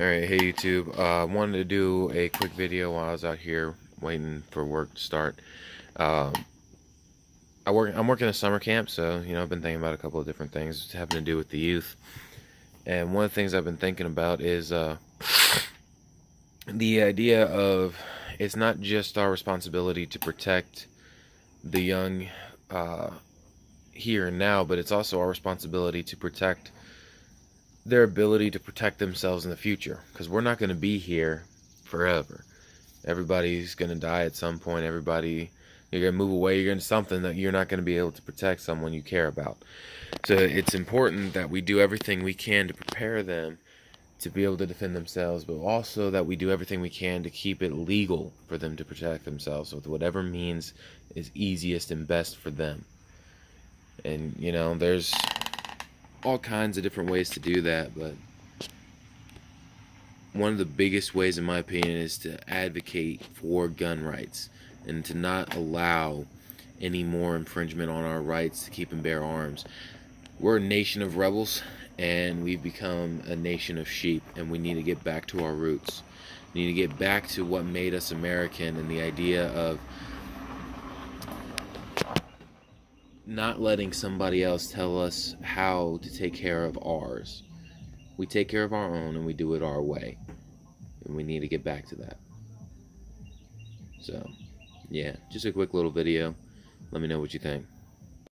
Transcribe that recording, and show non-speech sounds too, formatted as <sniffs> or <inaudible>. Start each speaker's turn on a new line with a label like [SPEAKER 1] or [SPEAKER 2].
[SPEAKER 1] Alright, hey YouTube. I uh, wanted to do a quick video while I was out here waiting for work to start. Um, I work, I'm working a summer camp, so, you know, I've been thinking about a couple of different things having to do with the youth. And one of the things I've been thinking about is uh, <sniffs> the idea of it's not just our responsibility to protect the young uh, here and now, but it's also our responsibility to protect their ability to protect themselves in the future because we're not going to be here forever. Everybody's going to die at some point. Everybody, you're going to move away. You're going to something that you're not going to be able to protect someone you care about. So it's important that we do everything we can to prepare them to be able to defend themselves, but also that we do everything we can to keep it legal for them to protect themselves with whatever means is easiest and best for them. And, you know, there's all kinds of different ways to do that, but one of the biggest ways, in my opinion, is to advocate for gun rights and to not allow any more infringement on our rights to keep and bear arms. We're a nation of rebels, and we've become a nation of sheep, and we need to get back to our roots. We need to get back to what made us American and the idea of not letting somebody else tell us how to take care of ours. We take care of our own and we do it our way. And we need to get back to that. So, yeah, just a quick little video. Let me know what you think.